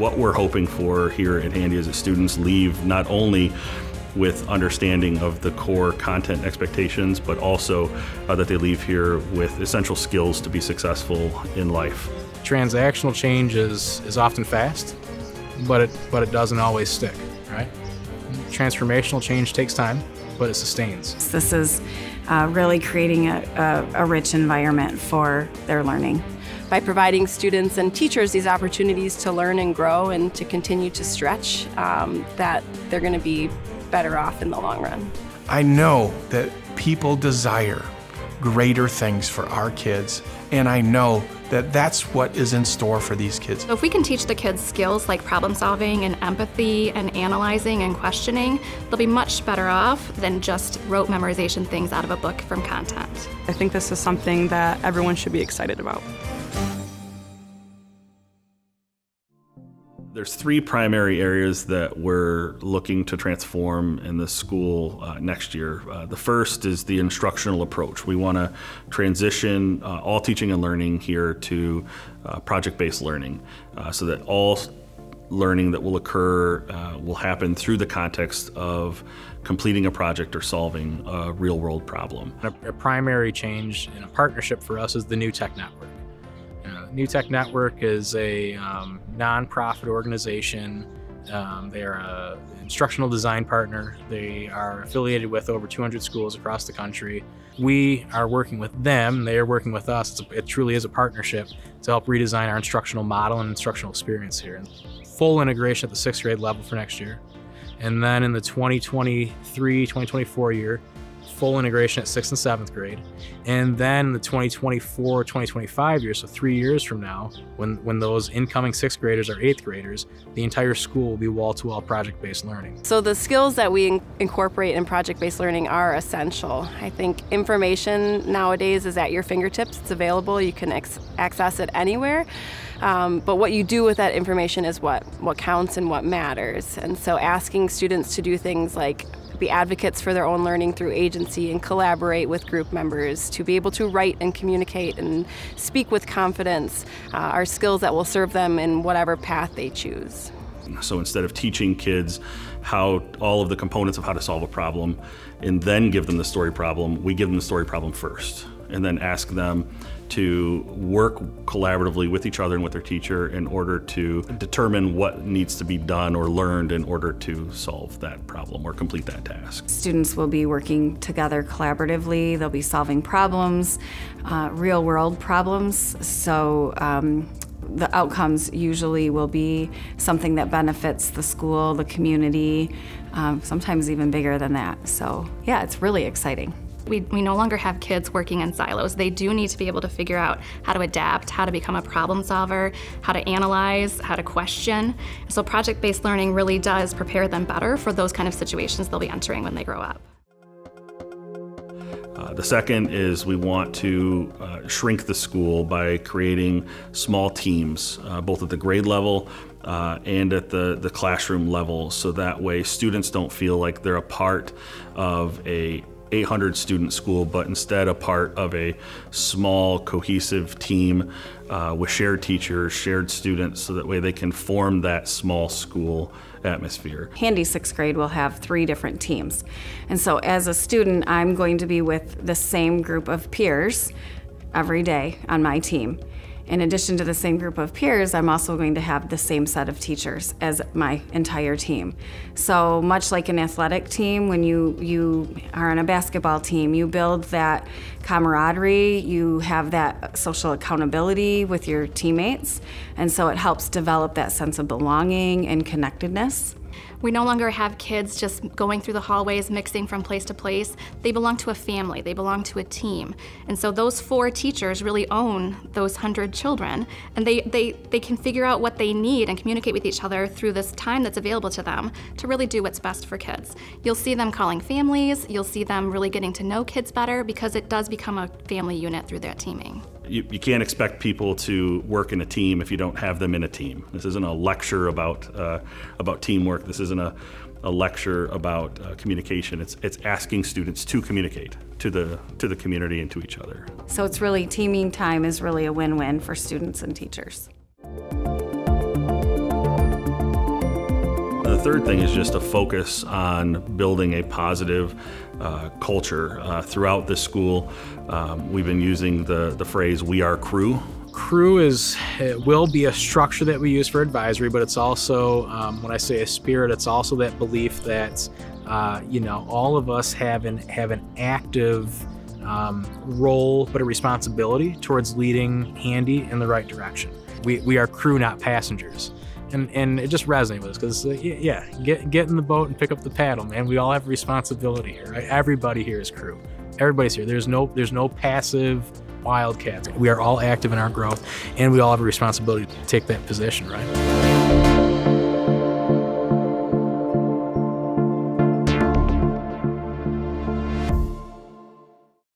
What we're hoping for here at Handy is that students leave not only with understanding of the core content expectations, but also uh, that they leave here with essential skills to be successful in life. Transactional change is, is often fast, but it, but it doesn't always stick, right? Transformational change takes time, but it sustains. This is uh, really creating a, a, a rich environment for their learning by providing students and teachers these opportunities to learn and grow and to continue to stretch, um, that they're going to be better off in the long run. I know that people desire greater things for our kids, and I know that that's what is in store for these kids. So if we can teach the kids skills like problem solving and empathy and analyzing and questioning, they'll be much better off than just rote memorization things out of a book from content. I think this is something that everyone should be excited about. There's three primary areas that we're looking to transform in the school uh, next year. Uh, the first is the instructional approach. We want to transition uh, all teaching and learning here to uh, project-based learning uh, so that all learning that will occur uh, will happen through the context of completing a project or solving a real-world problem. A, primary change in a partnership for us is the New Tech Network. New Tech Network is a um, nonprofit organization. Um, they're an instructional design partner. They are affiliated with over 200 schools across the country. We are working with them. They are working with us. A, it truly is a partnership to help redesign our instructional model and instructional experience here. Full integration at the sixth grade level for next year. And then in the 2023 2024 year, full integration at sixth and seventh grade. And then the 2024 2025 year, so three years from now, when, when those incoming sixth graders are eighth graders, the entire school will be wall to wall project based learning. So the skills that we in incorporate in project based learning are essential. I think information nowadays is at your fingertips, it's available, you can access it anywhere. Um, but what you do with that information is what, what counts and what matters. And so asking students to do things like be advocates for their own learning through agency and collaborate with group members, to be able to write and communicate and speak with confidence uh, are skills that will serve them in whatever path they choose. So instead of teaching kids how all of the components of how to solve a problem and then give them the story problem, we give them the story problem first and then ask them to work collaboratively with each other and with their teacher in order to determine what needs to be done or learned in order to solve that problem or complete that task. Students will be working together collaboratively, they'll be solving problems, uh, real world problems. So um, the outcomes usually will be something that benefits the school, the community, um, sometimes even bigger than that. So yeah, it's really exciting. We, we no longer have kids working in silos. They do need to be able to figure out how to adapt, how to become a problem solver, how to analyze, how to question. So project-based learning really does prepare them better for those kind of situations they'll be entering when they grow up. Uh, the second is we want to uh, shrink the school by creating small teams, uh, both at the grade level uh, and at the, the classroom level, so that way students don't feel like they're a part of a 800 student school, but instead a part of a small cohesive team uh, with shared teachers, shared students, so that way they can form that small school atmosphere. Handy sixth grade will have three different teams. And so as a student, I'm going to be with the same group of peers every day on my team. In addition to the same group of peers, I'm also going to have the same set of teachers as my entire team. So much like an athletic team, when you, you are on a basketball team, you build that camaraderie, you have that social accountability with your teammates, and so it helps develop that sense of belonging and connectedness. We no longer have kids just going through the hallways, mixing from place to place. They belong to a family, they belong to a team. And so those four teachers really own those 100 children, and they, they, they can figure out what they need and communicate with each other through this time that's available to them to really do what's best for kids. You'll see them calling families, you'll see them really getting to know kids better because it does become a family unit through that teaming you, you, can't expect people to work in a team if you don't have them in a team. This isn't a lecture about uh, about teamwork. This isn't a, a lecture about uh, communication. It's it's asking students to communicate to the to the community and to each other. So it's really teaming time is really a win-win for students and teachers. Third thing is just a focus on building a positive uh, culture uh, throughout this school. Um, we've been using the, the phrase, we are crew. Crew is, it will be a structure that we use for advisory, but it's also, um, when I say a spirit, it's also that belief that, uh, you know, all of us have an, have an active um, role, but a responsibility towards leading Handy in the right direction. We, we are crew, not passengers and and it just resonated with us because uh, yeah, get get in the boat and pick up the paddle, man. We all have responsibility here. Right? Everybody here is crew. Everybody's here. There's no there's no passive wildcats. We are all active in our growth, and we all have a responsibility to take that position, right?